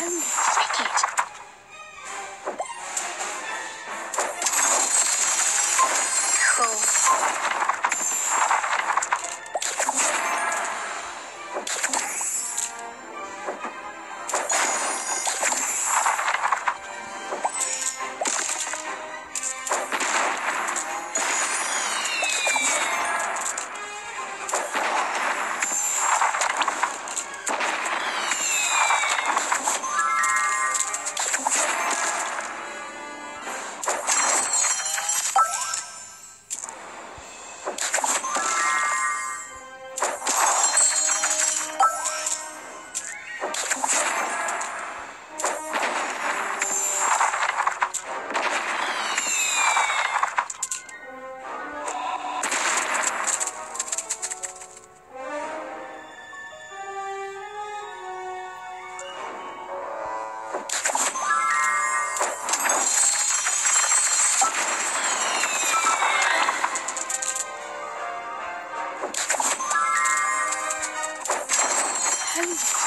Oh. Cool. I